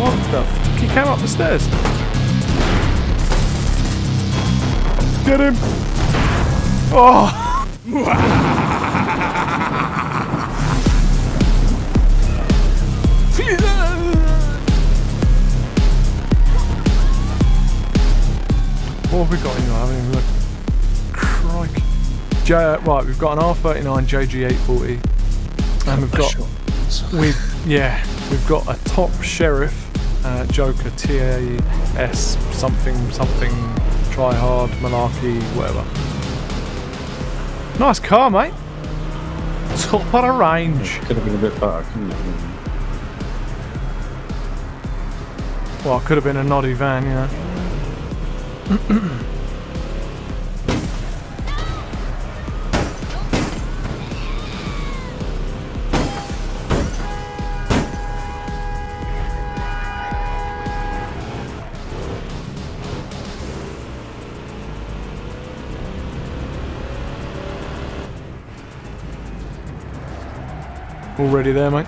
What the fuck? He came up the stairs. Get him! Oh! What have we got in here? I haven't even looked. Crikey. J uh, right, we've got an R39 JG840. And we've got we've yeah, we've got a top sheriff uh, Joker TAS something something try hard malarkey whatever. Nice car, mate. Top of the range. Could have been a bit better, couldn't it? Well, it could have been a noddy van, you know. Already there, mate.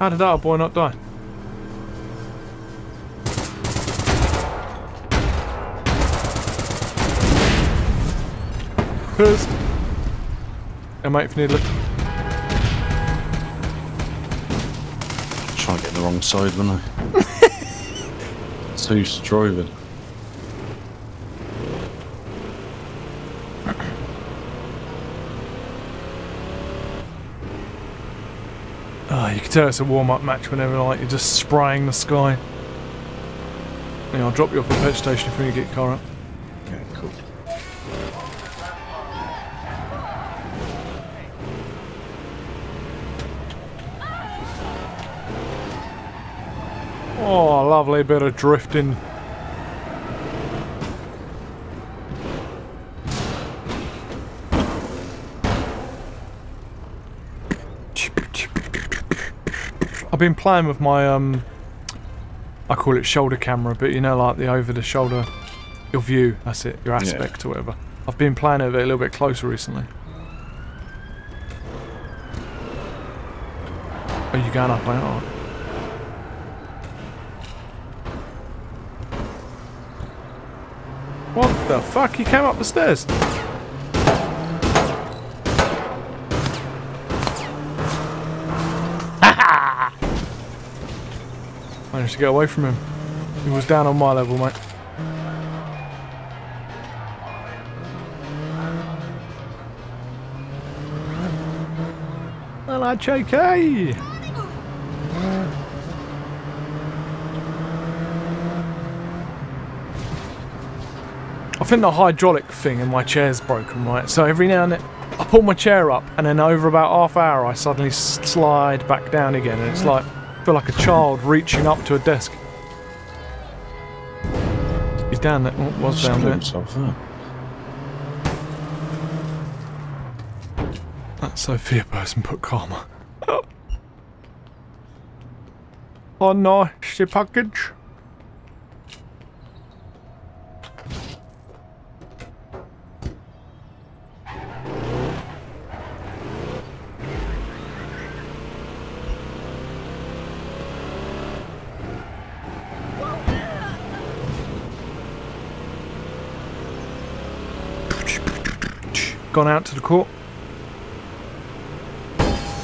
How did our boy not die? Pissed. Yeah, mate, if you need a. Try and get the wrong side, wouldn't I? so used driving. Oh, you can tell it's a warm-up match whenever like you're just spraying the sky. Yeah, I'll drop you off at the pet station if you get your car up. Yeah, cool. Oh, lovely bit of drifting. Been playing with my um I call it shoulder camera, but you know like the over the shoulder your view, that's it, your aspect or whatever. I've been playing with it a little bit closer recently. Are you going up? Alright. What the fuck? He came up the stairs. To get away from him. He was down on my level, mate. Hello, JK! I think the hydraulic thing in my chair's broken, right? So every now and then I pull my chair up, and then over about half hour, I suddenly slide back down again, and it's like feel like a child reaching up to a desk. He's down there. Oh, was down there. That Sophia person put karma. oh no, the package. Gone out to the court.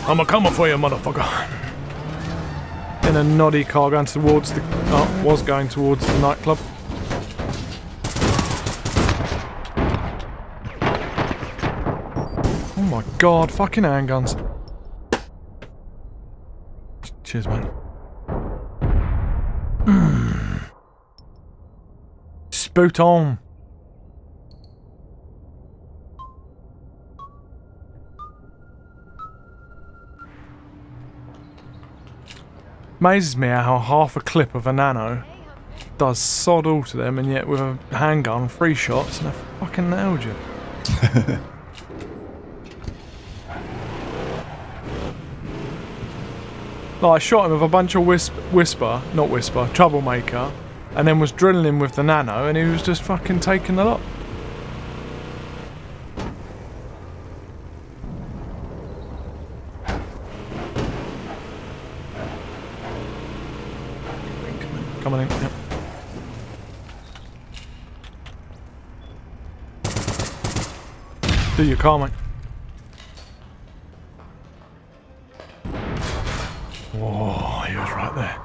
I'm a coming for you, motherfucker. In a noddy car going towards the. Oh, was going towards the nightclub. Oh my god, fucking handguns. Cheers, man. Spoot on. Amazes me how half a clip of a nano does sod all to them, and yet with a handgun, three shots, and they fucking nailed you. like, I shot him with a bunch of whisp whisper, not whisper, troublemaker, and then was drilling him with the nano, and he was just fucking taking the lot. Coming in. Yep. Do your car, mate. Whoa, he was right there.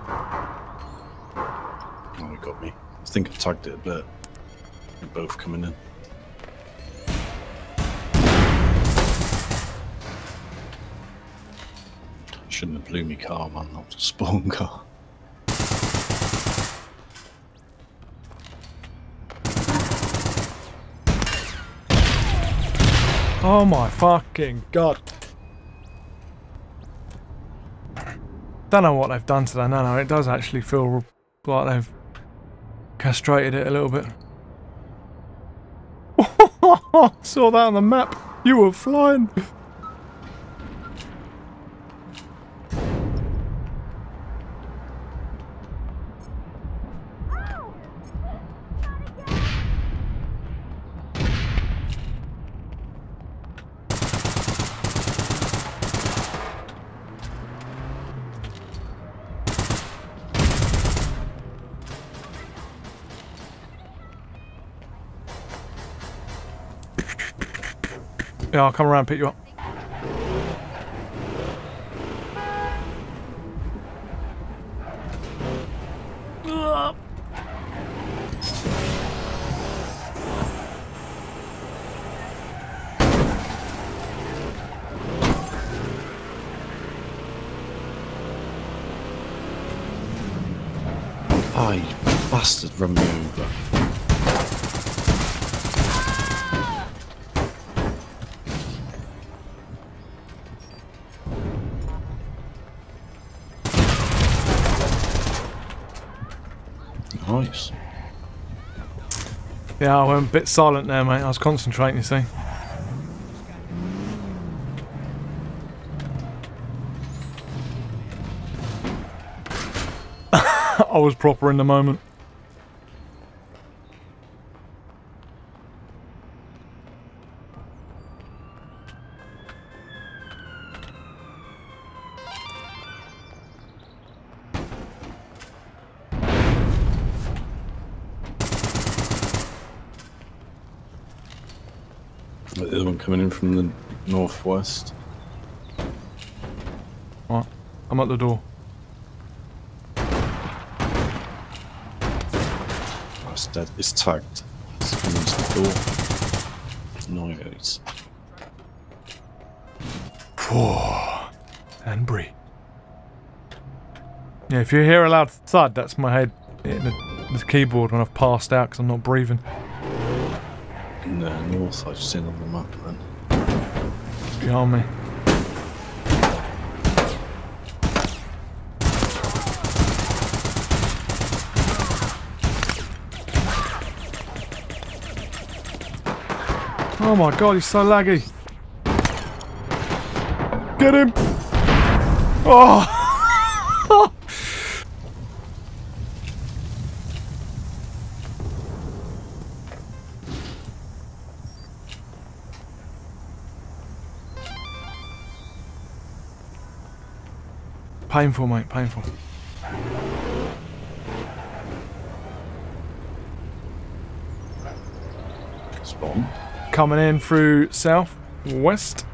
Oh, he got me. I think I tagged it a bit. They're both coming in. Shouldn't have blew me car, man. That was a spawn car. Oh my fucking god. Don't know what they've done to that nano. It does actually feel like they've castrated it a little bit. Saw that on the map. You were flying. Yeah, I'll come around and pick you up. You bastard run me over. Nice. Yeah, I went a bit silent there, mate. I was concentrating, you see. I was proper in the moment. The other one coming in from the northwest. Right, I'm at the door. Oh, it's dead. It's tagged. It's coming into the door. Nice. And Brie. Yeah, if you hear a loud thud, that's my head hitting the, the keyboard when I've passed out because I'm not breathing. In the north, I've seen on the map then. Behind me. Oh my god, he's so laggy. Get him! Oh! Painful, mate, painful. Spawn. Coming in through south, west.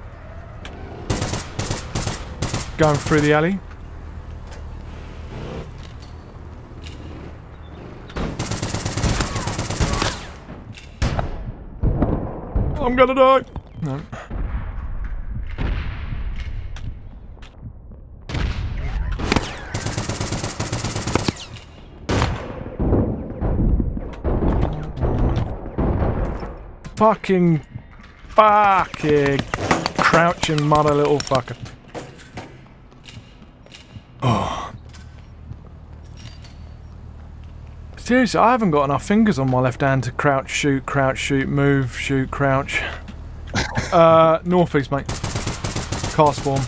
Going through the alley. I'm gonna die. No. Fucking, fucking crouching mother little fucker. Oh. Seriously, I haven't got enough fingers on my left hand to crouch, shoot, crouch, shoot, move, shoot, crouch. uh, northeast, mate. Car spawn.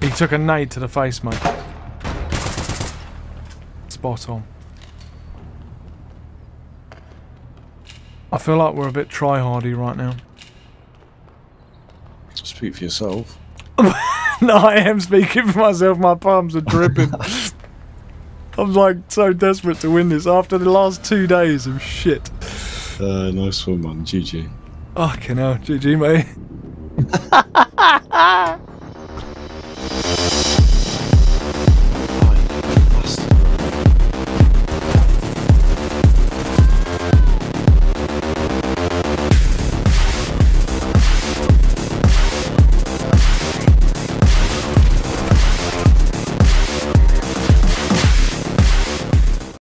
He took a nade to the face, mate. Spot on. I feel like we're a bit try-hardy right now. Speak for yourself. no, I am speaking for myself. My palms are dripping. I'm like so desperate to win this after the last two days of shit. Uh, nice one, man. GG. Fucking hell, GG, mate.